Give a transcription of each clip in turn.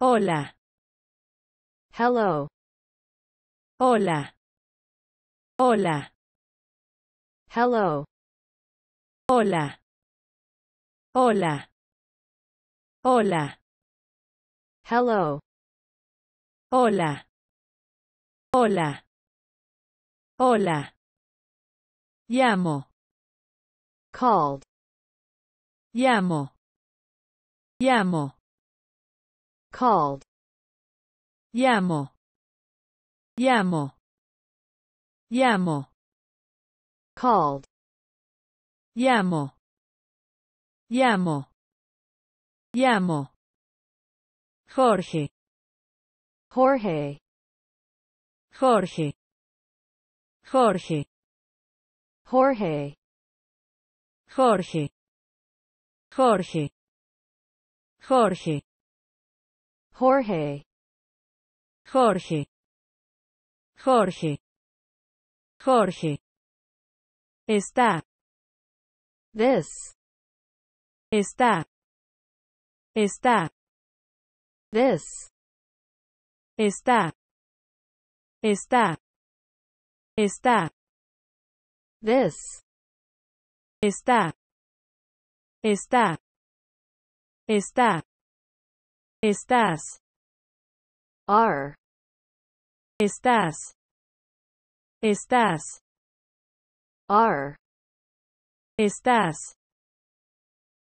Hola. Hello. Hola. Hola. Hello. Hola. Hola. Hola. Hello. Hola. Hola. Hola. Llamo. Called. Llamo. Llamo. Called. Llamo. Llamo. Llamo. Called. Llamo. Llamo. Llamo. Jorge. Jorge. Jorge. Jorge. Jorge. Jorge. Jorge. Jorge. Jorge. Jorge. Jorge. Jorge. Está. This. Está. Está. This. Está. Está. Está. This. Está. Está. Está. Estás. Are. Estás. Estás. Are. Estás.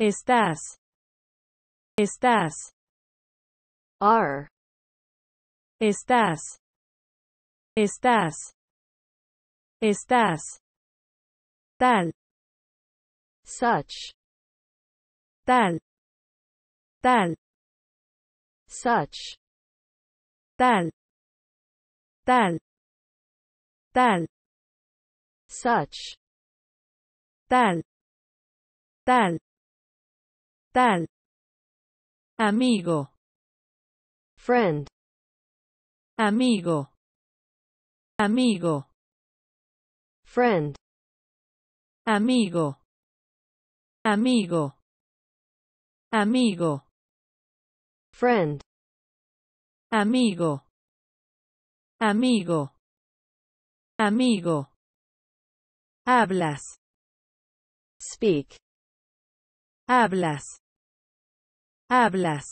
Estás. Estás. Are. Estás. Estás. Estás. Tal. Such. Tal. Tal. Such. Tal. Tal. Tal. Such. Tal. Tal. Tal. Amigo. Friend. Amigo. Amigo. Friend. Amigo. Amigo. Amigo. Friend. Amigo. Amigo. Amigo. Hablas. Speak. Hablas. Hablas.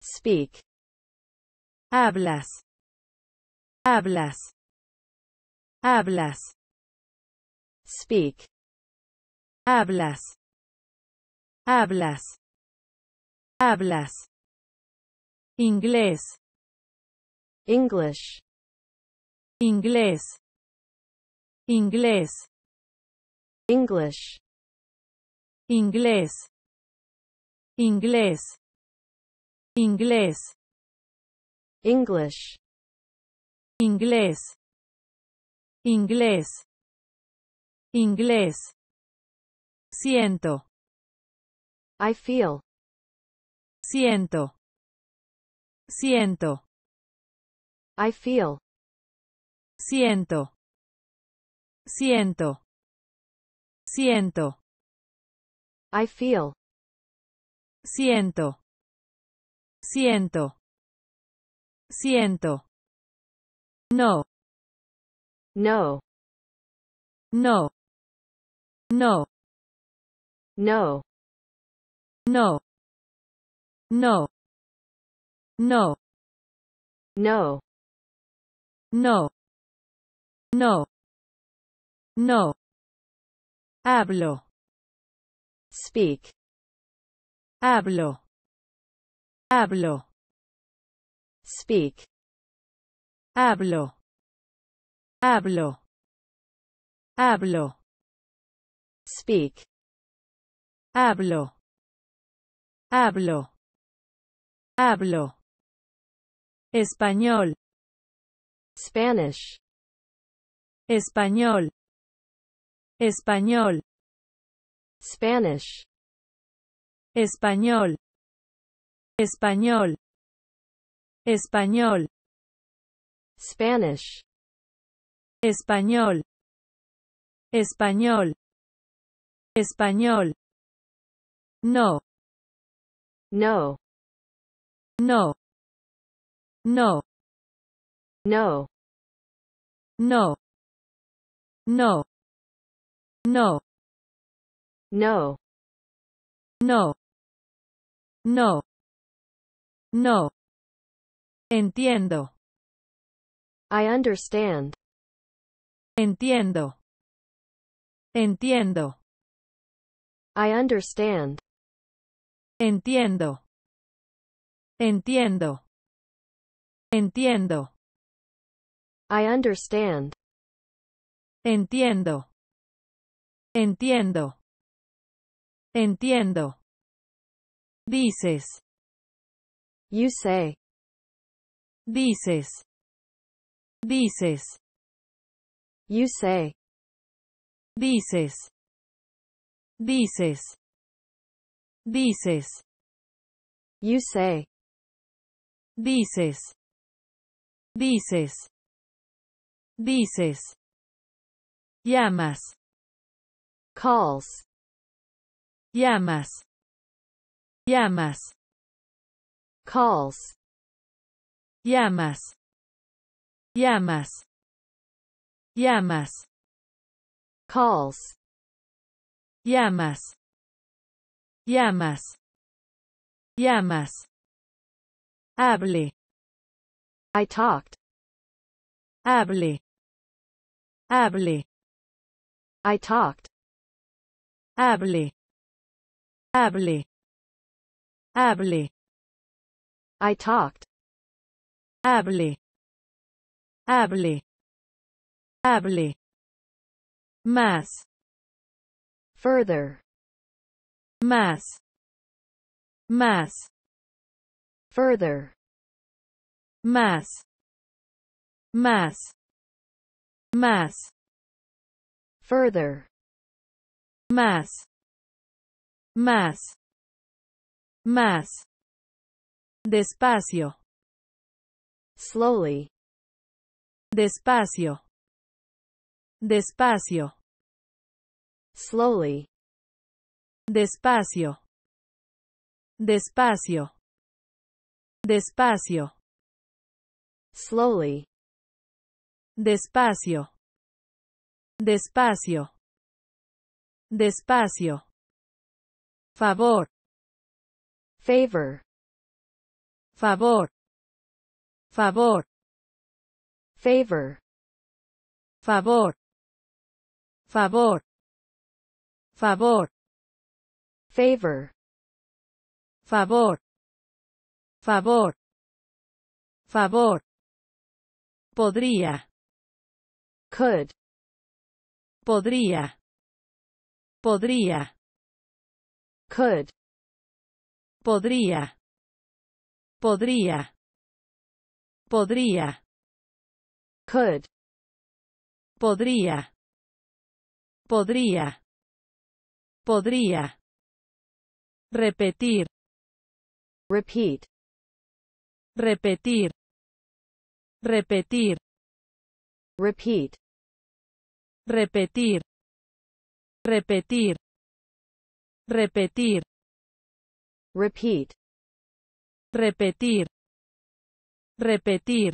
Speak. Hablas. Hablas. Hablas. Speak. Hablas. Hablas. Hablas. Inglés. English. Inglés. Inglés. English. Inglés. Inglés. Inglés. English. Inglés. Inglés. Inglés. Siento. I feel. Siento. Siento. I feel. Siento. Siento. Siento. I feel. Siento. Siento. Siento. No. No. No. No. No. No. No. No. No. No. No. No. Hablo. Speak. Hablo. Hablo. Speak. Hablo. Hablo. Hablo. Speak. Hablo. Hablo. Hablo. Español. Spanish. Español. Español. Spanish. Español. Español. Español. Spanish. Español. Español. Español. No. No. No. No. No. No. No. No. No. No. No. No. Entiendo. I understand. Entiendo. Entiendo. I understand. Entiendo. Entiendo. Entiendo. I understand. Entiendo. Entiendo. Entiendo. Dices. You say. Dices. Dices. You say. Dices. Dices. Dices. You say. Dices. Dices. Dices. Llamas. Calls. Llamas. Llamas. Calls. Llamas. Llamas. Llamas. Calls. Llamas. Llamas. Llamas. Hable. I talked. Hable. Hable. I talked. Hable. Hable. Hable. I talked. Hable. Hable. Hable. Más. Further. Más. Más. Further. Más. mass mass Further. mass mass mass Despacio. Slowly. Despacio. Despacio. Slowly. Despacio. Despacio. Despacio. Slowly. Despacio. Despacio. Despacio. Favor. Favor. Favor. Favor. Favor. Favor. Favor. Favor. Favor. Favor. Favor. Favor. Podría. Could. Podría. Podría. Could. Podría. Podría. Podría. Could. Podría. Podría. Podría. Repetir. Repeat. Repetir. Repetir. Repeat. Repetir. Repetir. Repetir. Repeat. Repetir. Repetir.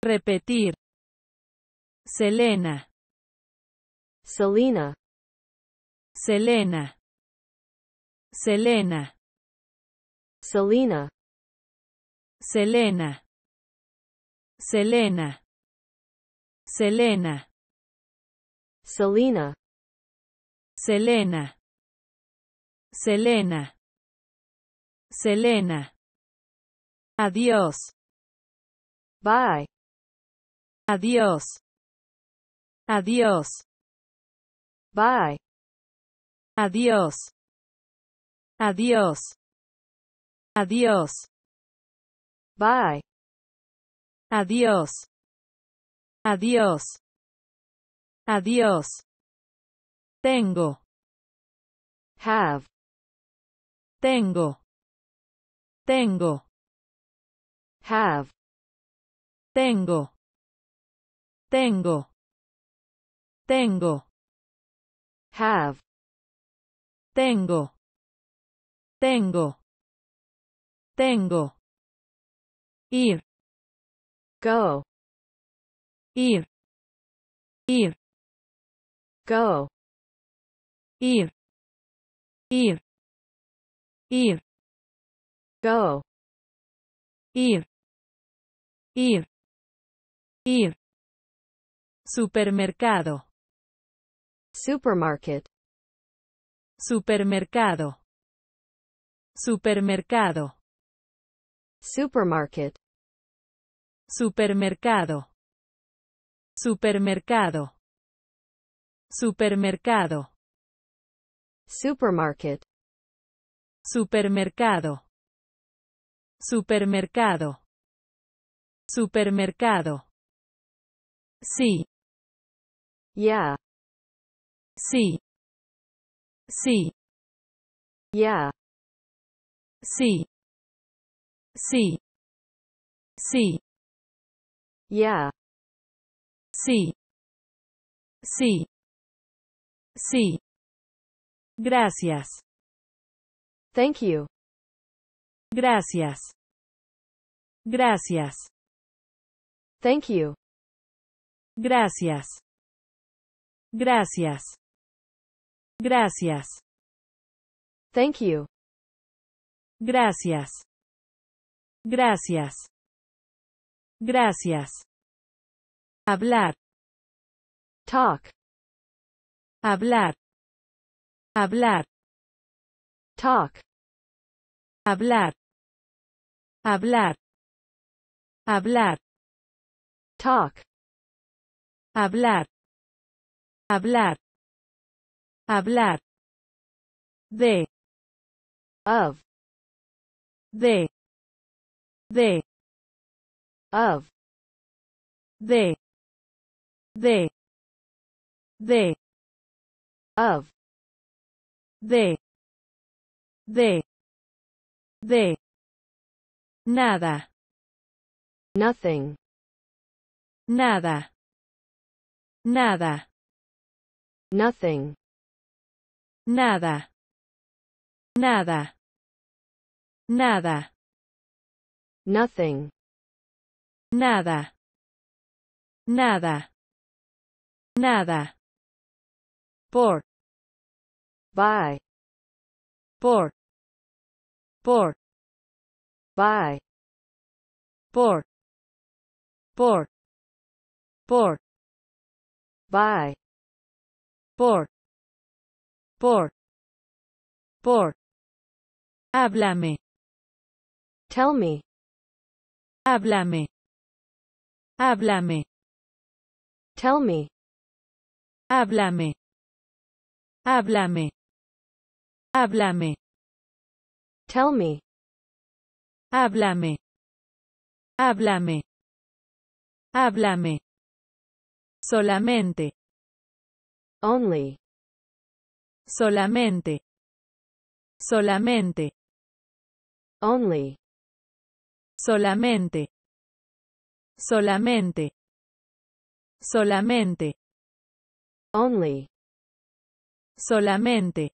Repetir. Selena. Selena. Selena. Selena. Selena. Selena. Selena. Selena. Selena. Selena. Selena. Selena. Adiós. Bye. Adiós. Adiós. Bye. Adiós. Adiós. Adiós. Adiós. Adiós. Adiós. Tengo. Have. Tengo. Tengo. Have. Tengo. Tengo. Tengo. Have. Tengo. Tengo. Tengo. Ir. Go. Ir. Ir. Go. Ir. Ir. Ir. Go. Ir. Ir. Ir. Supermercado. Supermarket. Supermercado. Supermercado. Supermarket. Supermercado. Supermercado. Supermercado. Supermarket. Supermercado. Supermercado. Supermercado. Sí. Yeah. Sí. Sí. Yeah. Sí. Sí. Sí. Yeah. Sí. Sí. Sí. Gracias. Thank you. Gracias. Gracias. Thank you. Gracias. Gracias. Gracias. Thank you. Gracias. Gracias. Gracias. Hablar. Talk. Hablar. Hablar. Talk. Hablar. Hablar. Hablar. Talk. Hablar. Hablar. Hablar. De. Of. De. De. Of. they they they Of. they they they Nada. Nothing. Nada. Nada. Nothing. Nada. Nada. Nada. Nothing. Nada. Nada. Nada. Por. By. Por. Por. By. Por. Por. Por. By. Por. Por. Por. Háblame. Tell me. Háblame. Háblame. Tell me. Háblame. Háblame. Háblame. Tell me. Háblame. Háblame. Háblame. Solamente. Only. Solamente. Solamente. Only. Solamente. Solamente. Solamente. Only. Solamente.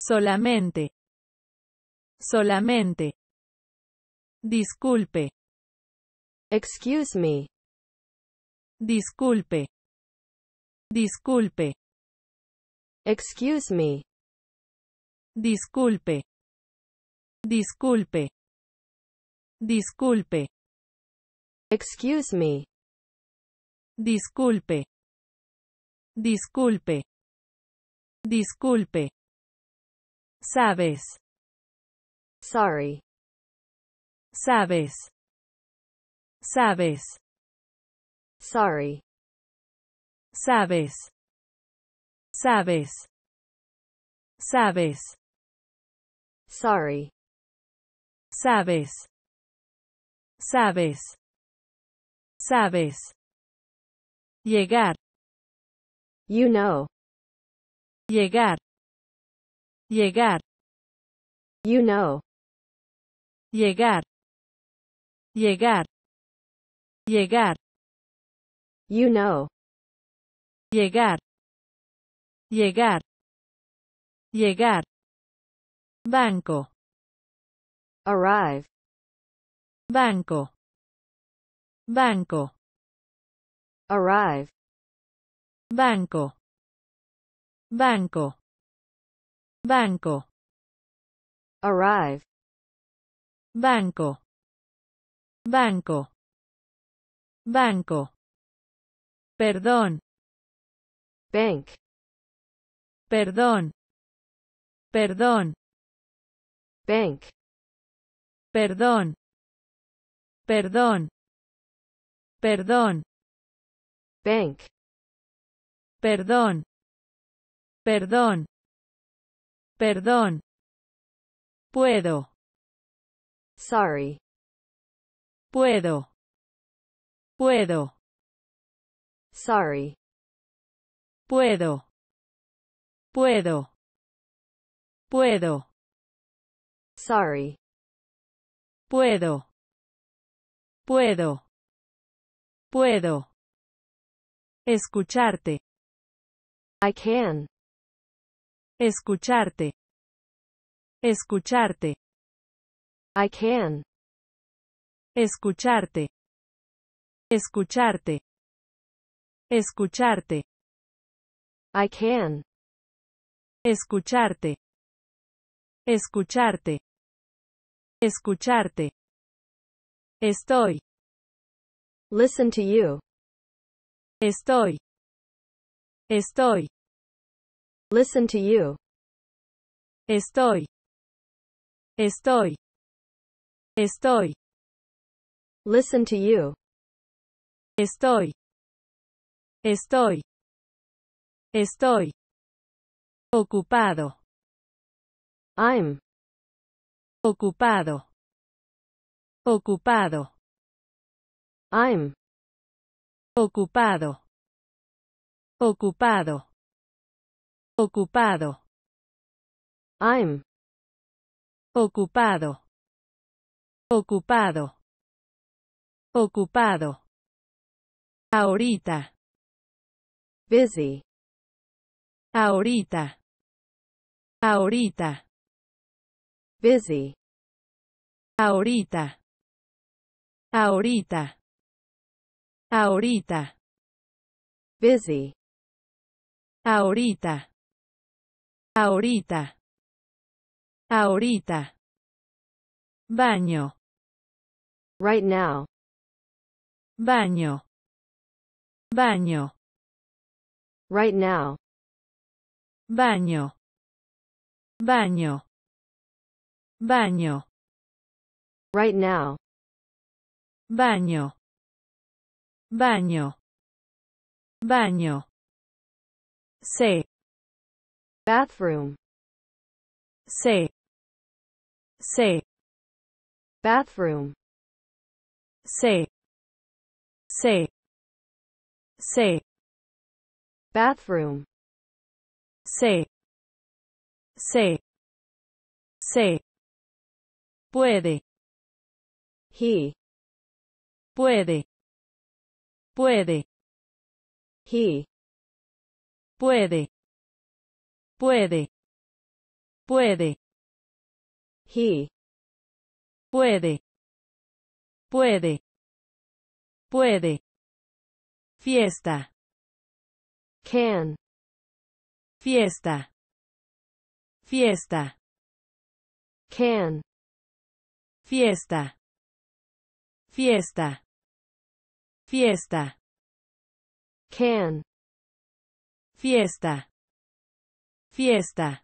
Solamente. Solamente. Disculpe. Excuse me. Disculpe. Disculpe. Excuse me. Disculpe. Disculpe. Disculpe. Excuse me. Disculpe. Disculpe. Disculpe. Sabes. Sorry. Sabes. Sabes. Sorry. Sabes. Sabes. Sabes. Sorry. Sabes. Sabes. Sabes. Llegar. You know. Llegar. Llegar. You know. Llegar. Llegar. Llegar. You know. Llegar. Llegar. Llegar. Banco. arrive, banco, banco, arrive, banco, banco, banco, arrive, banco, banco, banco, perdón, bank, perdón, perdón, bank, perdón, perdón, perdón, bank, perdón, perdón, perdón, puedo, sorry, puedo, puedo, sorry, puedo, puedo, puedo, sorry, puedo, puedo, puedo, escucharte, I can, escucharte, escucharte, I can, escucharte, escucharte, escucharte, I can, escucharte, escucharte, escucharte. Estoy, listen to you, estoy, estoy, listen to you, estoy, estoy, estoy, listen to you, estoy, estoy, estoy, ocupado, I'm, ocupado, ocupado, I'm, ocupado, ocupado, ocupado, I'm, ocupado, ocupado, ocupado. Ahorita, busy, ahorita, ahorita, busy, ahorita, ahorita, ahorita, busy, ahorita, ahorita, ahorita. Baño, right now, baño, baño, right now, baño, baño, baño, right now, baño, baño, baño. Sé, bathroom, sé, sé, bathroom, sé, sé, sé, bathroom, sé, sé, sé. Puede, he, puede, puede, he, puede, puede, puede, he, puede, puede, puede. Fiesta, can, fiesta, fiesta, can, fiesta, fiesta, fiesta, can, fiesta, fiesta,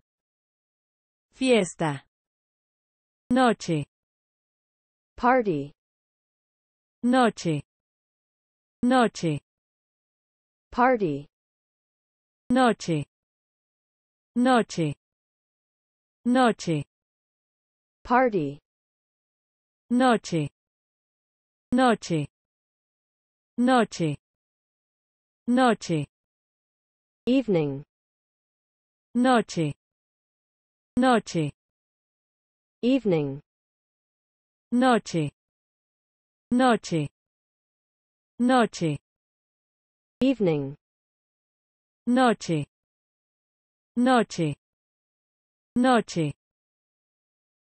fiesta. Noche, party, noche, noche, party, noche, noche, noche, party, noche, noche, noche, noche, evening, noche, noche, evening, noche, noche, noche, evening, noche, noche, noche,